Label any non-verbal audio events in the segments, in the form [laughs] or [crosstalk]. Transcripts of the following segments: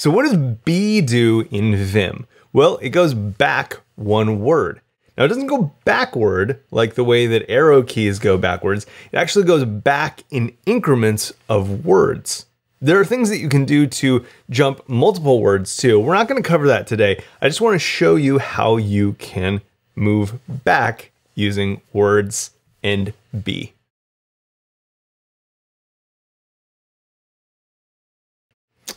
So what does B do in Vim? Well, it goes back one word. Now it doesn't go backward like the way that arrow keys go backwards. It actually goes back in increments of words. There are things that you can do to jump multiple words too. We're not gonna cover that today. I just wanna show you how you can move back using words and B.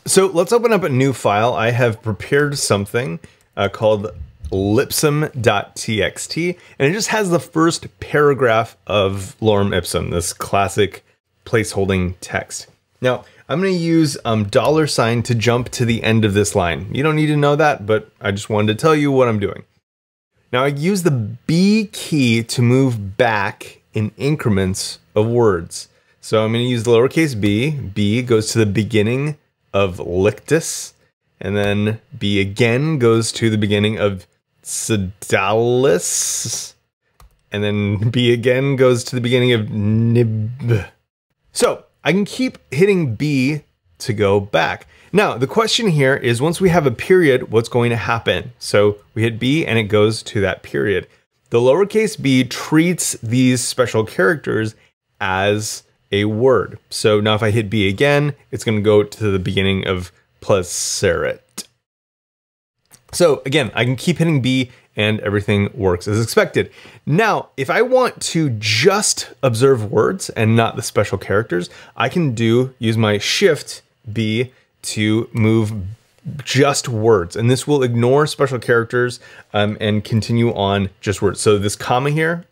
So let's open up a new file. I have prepared something uh, called lipsum.txt, and it just has the first paragraph of lorem ipsum, this classic placeholding text. Now, I'm going to use um, dollar sign to jump to the end of this line. You don't need to know that, but I just wanted to tell you what I'm doing. Now I use the B key to move back in increments of words. So I'm to use the lowercase b. B goes to the beginning of lictus, and then B again goes to the beginning of sedalis, and then B again goes to the beginning of nibh. So I can keep hitting B to go back. Now, the question here is once we have a period, what's going to happen? So we hit B and it goes to that period. The lowercase b treats these special characters as a word. So now if I hit B again, it's going to go to the beginning of placerat. So again, I can keep hitting B and everything works as expected. Now, if I want to just observe words and not the special characters, I can do use my shift B to move just words and this will ignore special characters um, and continue on just words. So this comma here,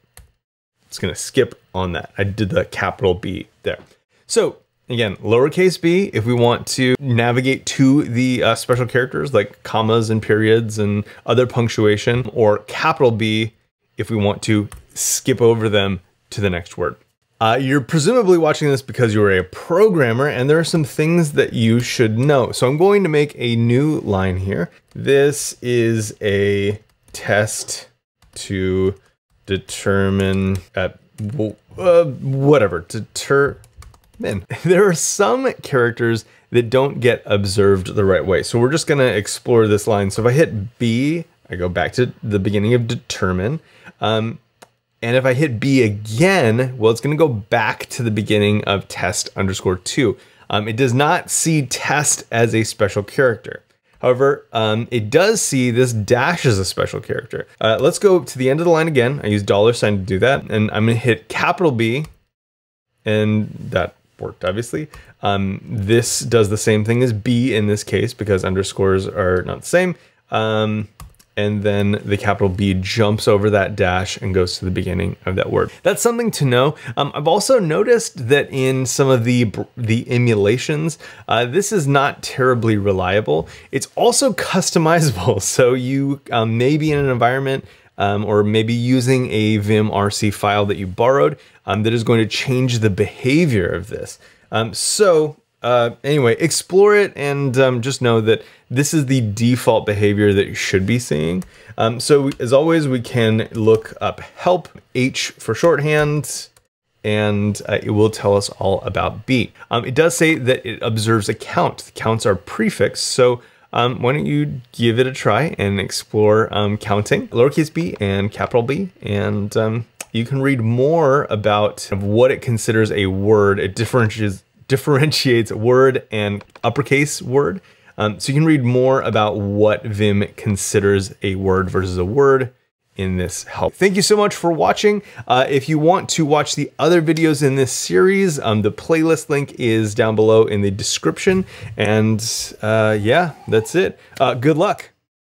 it's gonna skip on that. I did the capital B there. So again, lowercase b if we want to navigate to the uh, special characters like commas and periods and other punctuation or capital B if we want to skip over them to the next word. Uh, you're presumably watching this because you're a programmer and there are some things that you should know. So I'm going to make a new line here. This is a test to determine at uh, whatever, deter, man, [laughs] there are some characters that don't get observed the right way. So we're just gonna explore this line. So if I hit B, I go back to the beginning of determine. Um, and if I hit B again, well, it's gonna go back to the beginning of test underscore two. Um, it does not see test as a special character. However, um, it does see this dash as a special character. Uh, let's go to the end of the line again. I use dollar sign to do that. And I'm gonna hit capital B and that worked obviously. Um, this does the same thing as B in this case because underscores are not the same. Um, and then the capital B jumps over that dash and goes to the beginning of that word. That's something to know. Um, I've also noticed that in some of the the emulations, uh, this is not terribly reliable. It's also customizable, [laughs] so you um, may be in an environment um, or maybe using a Vim RC file that you borrowed um, that is going to change the behavior of this. Um, so uh, anyway, explore it and um, just know that this is the default behavior that you should be seeing. Um, so as always, we can look up help, H for shorthand, and uh, it will tell us all about B. Um, it does say that it observes a count. The counts are prefixed, so um, why don't you give it a try and explore um, counting, lowercase b and capital B, and um, you can read more about what it considers a word. It differentiates differentiates word and uppercase word. Um, so you can read more about what Vim considers a word versus a word in this help. Thank you so much for watching. Uh, if you want to watch the other videos in this series, um, the playlist link is down below in the description. And uh, yeah, that's it. Uh, good luck.